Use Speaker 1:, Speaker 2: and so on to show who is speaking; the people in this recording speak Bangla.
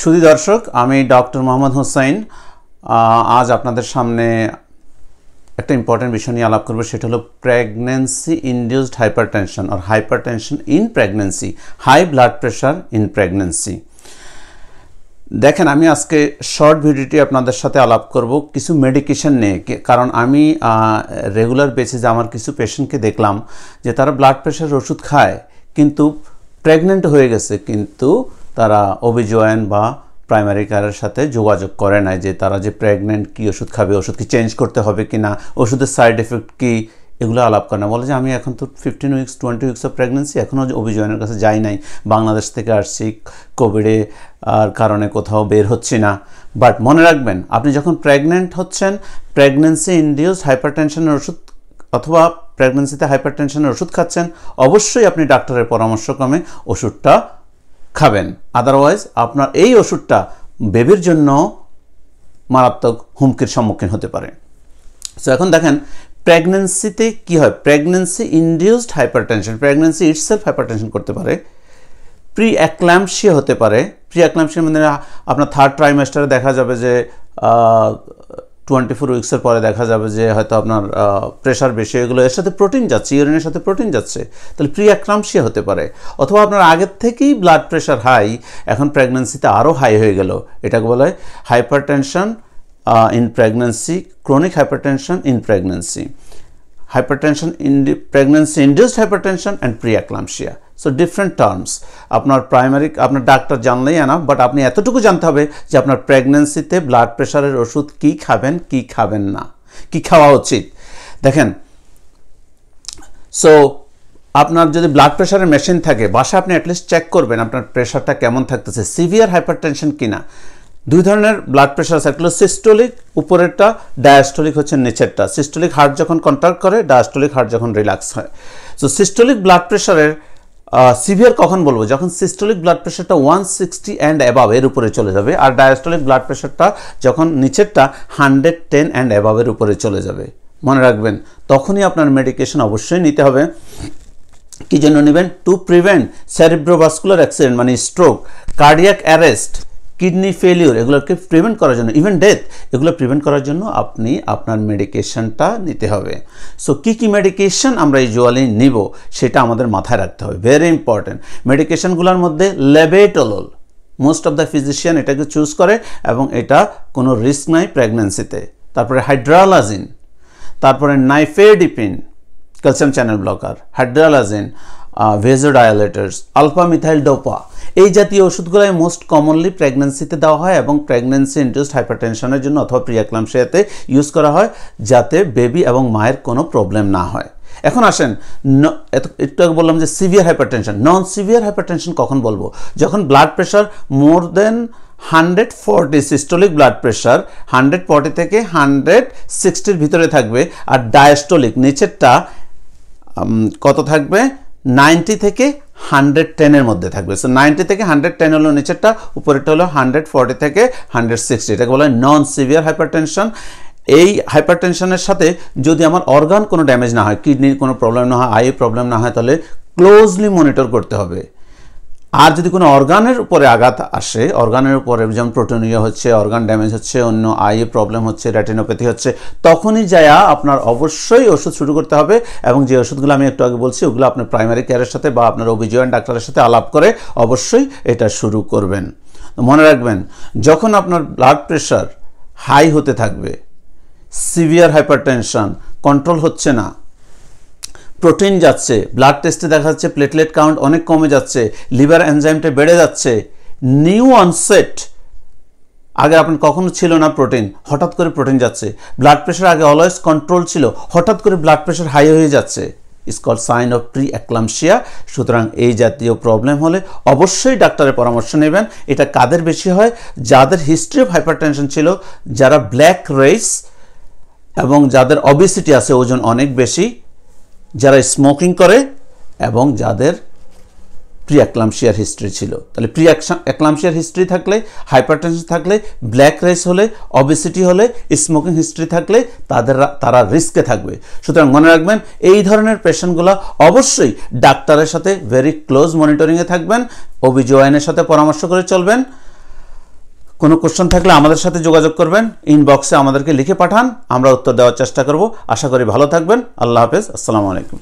Speaker 1: সুধী দর্শক, আমি ডক্টর মোহাম্মদ হোসাইন আজ আপনাদের সামনে একটা ইম্পর্টেন্ট বিষয় নিয়ে আলাপ করব, সেটা হলো pregnancy induced hypertension R hypertension in pregnancy high blood pressure in pregnancy দেখেন, আমি আজকে শর্ট ভিডিওটি আপনাদের সাথে আলাপ করব কিছু মেডিকেশন নিয়ে কারণ আমি রেগুলার বেসিসে আমার কিছু পেশেন্টকে দেখলাম যে তারা ব্লাড প্রেশার ওষুধ খায়, কিন্তু প্রেগনেন্ট হয়ে গেছে, কিন্তু তারা অভিজয়েন বা প্রাইমারি কেয়ারের সাথে যোগাযোগ করে নাই যে তারা যে প্রেগনেন্ট কি ওষুধ খাবে, ওষুধ কি চেঞ্জ করতে হবে কি না ওষুধের সাইড এফেক্ট কি, এগুলো আলাপ করে না। বলে যে আমি এখন তো fifteen weeks twenty weeks of pregnancy এখনও অভিজয়নের কাছে যাই নাই। বাংলাদেশ থেকে আসছি কোভিডে আর কারণে কোথাও বের হচ্ছি না। বাট মনে রাখবেন, আপনি যখন প্রেগনেন্ট হচ্ছেন প্রেগনেন্সি ইন্ডিউস হাইপারটেনশনের ওষুধ অথবা প্রেগনেন্সিতে হাইপারটেনশনের ওষুধ খাচ্ছেন, অবশ্যই আপনি ডাক্তারের পরামর্শক্রমে ওষুধটা খাবেন। আদারওয়াইজ আপনার এই ওষুধটা বেবির জন্য মারাত্মক হুমকির সম্মুখীন হতে পারে। সো এখন দেখেন প্রেগনেন্সিতে কি হয়? Pregnancy induced hypertension pregnancy itself hypertension করতে পারে। প্রি অ্যাক্লামশিয়া হতে পারে। প্রি অ্যাক্লামশিয়া মানে আপনার থার্ড ট্রাইমেস্টারে দেখা যাবে যে টোয়েন্টি ফোর উইক্সের পরে দেখা যাবে যে হয়তো আপনার প্রেশার বেশি এগুলো এর সাথে প্রোটিন যাচ্ছে ইউরিনের সাথে প্রোটিন যাচ্ছে। তাহলে প্রি অ্যাক্লামশিয়া হতে পারে। অথবা আপনার আগের থেকেই ব্লাড প্রেশার হাই এখন প্রেগনেন্সিতে আরও হাই হয়ে গেল। এটাকে বলা হয় hyper in pregnancy chronic hyper in pregnancy hypertension in pregnancy induced hypertension and preeclampsia. So different terms আপনার প্রাইমারি আপনার ডাক্তার জানলেই আনা বাট আপনি এতটুকু জানতে হবে যে আপনার প্রেগনেন্সিতে ব্লাড প্রেশারের ওষুধ কি খাবেন কি খাবেন না। কি খাওয়া উচিত? দেখেন সো আপনার যদি ব্লাড প্রেশারের মেশিন থাকে বাসা আপনি অ্যাটলিস্ট চেক করবেন আপনার প্রেশারটা কেমন থাকতেছে সিভিয়ার হাইপারটেনশন কিনা। দুই ধরনের ব্লাড প্রেশার একটা সিস্টোলিক উপরেরটা ডায়াস্টোলিক হচ্ছে নিচেরটা। সিস্টোলিক হার্ট যখন কন্ট্রাক্ট করে ডায়াস্টোলিক হার্ট যখন রিল্যাক্স হয়। সো সিস্টোলিক ব্লাড প্রেশারের সিভিয়ার কখন বলব? যখন সিস্টোলিক ব্লাড প্রেশারটা ওয়ান সিক্সটি অ্যান্ড অ্যাবাভ এর উপরে চলে যাবে, আর ডায়াস্টোলিক ব্লাড প্রেশারটা যখন নিচেরটা হান্ড্রেড টেন অ্যান্ড অ্যাবাভের উপরে চলে যাবে। মনে রাখবেন, তখনই আপনার মেডিকেশন অবশ্যই নিতে হবে। কি জন্য নেবেন? টু প্রিভেন্ট সেরিব্রোভাস্কুলার অ্যাক্সিডেন্ট মানে stroke cardiac arrest kidney failure এগুলোকে প্রিভেন্ট করার জন্য ইভেন ডেথ এগুলো প্রিভেন্ট করার জন্য আপনি আপনার মেডিকেশনটা নিতে হবে। সো কী কী মেডিকেশন আমরা ইউজুয়ালি নিব, সেটা আমাদের মাথায় রাখতে হবে। ভেরি ইম্পর্ট্যান্ট মেডিকেশনগুলোর মধ্যে labetalol most of the physician এটাকে চুজ করে এবং এটা কোনো রিস্ক নাই প্রেগনেন্সিতে তারপরে হাইড্রালাজিন তারপরে nifedipine calcium channel blocker hydralazine vasodilators alpha methyl dopa এই জাতীয় ওষুধগুলোই মোস্ট কমনলি প্রেগনেন্সিতে দেওয়া হয় এবং প্রেগনেন্সি ইন্ডিউসড হাইপারটেনশনের জন্য অথবা প্রিয়াক্লামশিয়াতে ইউজ করা হয় যাতে বেবি এবং মায়ের কোনো প্রবলেম না হয়। এখন আসেন একটু আগে বললাম যে severe hypertension non severe hypertension কখন বলব? যখন blood pressure more than hundred forty systolic blood pressure hundred forty থেকে হান্ড্রেড সিক্সটির ভিতরে থাকবে আর ডায়াস্টোলিক নিচেরটা কত থাকবে? নাইনটি থেকে হান্ড্রেড টেনের মধ্যে থাকবে। সো নাইনটি থেকে হান্ড্রেড টেন হলো নিচেরটা, উপরেরটা হলো হান্ড্রেড ফর্টি থেকে হান্ড্রেড সিক্সটি। এটাকে বলা হয় নন সিভিয়ার হাইপারটেনশন এই হাইপারটেনশনের সাথে যদি আমার অর্গান কোনো ড্যামেজ না হয় কিডনির কোনো প্রবলেম না হয় আই প্রবলেম না হয়, তাহলে ক্লোজলি মনিটর করতে হবে। আর যদি কোনো অর্গানের উপরে আঘাত আসে, অর্গানের উপরে যেমন প্রোটোনিয়া হচ্ছে, অর্গান ড্যামেজ হচ্ছে, অন্য আইয়ে প্রবলেম হচ্ছে, রেটিনোপ্যাথি হচ্ছে, তখনই যায়া আপনার অবশ্যই ওষুধ শুরু করতে হবে এবং যে ওষুধগুলো আমি একটু আগে বলছি, ওগুলো আপনার প্রাইমারি কেয়ারের সাথে বা আপনার অভিযোগ ডাক্তারের সাথে আলাপ করে অবশ্যই এটা শুরু করবেন। মনে রাখবেন, যখন আপনার ব্লাড প্রেশার হাই হতে থাকবে সিভিয়ার হাইপারটেনশন কন্ট্রোল হচ্ছে না প্রোটিন যাচ্ছে ব্লাড টেস্টে দেখা যাচ্ছে প্লেটলেট কাউন্ট অনেক কমে যাচ্ছে লিভার এনজাইমটা বেড়ে যাচ্ছে। নিউ অনসেট আগে আপনার কখনো ছিল না প্রোটিন হঠাৎ করে প্রোটিন যাচ্ছে। ব্লাড প্রেশার আগে অলওয়েজ কন্ট্রোল ছিল, হঠাৎ করে ব্লাড প্রেশার হাই হয়ে যাচ্ছে। Is call sign of preeclampsia সুতরাং এই জাতীয় প্রবলেম হলে অবশ্যই ডাক্তারের পরামর্শ নেবেন। এটা কাদের বেশি হয়? যাদের হিস্ট্রি অফ হাইপারটেনশন ছিল, যারা ব্ল্যাক রেস এবং যাদের অবিসিটি আছে, ওজন অনেক বেশি। যারা স্মোকিং করে এবং যাদের প্রি অ্যাক্লামশিয়ার হিস্ট্রি ছিল। তাহলে প্রি অ্যাক্লামশিয়ার হিস্ট্রি থাকলে হাইপারটেনশন থাকলে ব্ল্যাক রেস হলে অবেসিটি হলে স্মোকিং হিস্ট্রি থাকলে তাদের তারা রিস্কে থাকবে। সুতরাং মনে রাখবেন, এই ধরনের পেশেন্টগুলো অবশ্যই ডাক্তারের সাথে ভেরি ক্লোজ মনিটরিংয়ে থাকবেন ওবিজোয়াইনের সাথে পরামর্শ করে চলবেন। কোনো কোশ্চেন থাকলে আমাদের সাথে যোগাযোগ করবেন। ইনবক্সে আমাদেরকে লিখে পাঠান, আমরা উত্তর দেওয়ার চেষ্টা করব। আশা করি ভালো থাকবেন। আল্লাহ হাফেজ। আসসালামু আলাইকুম।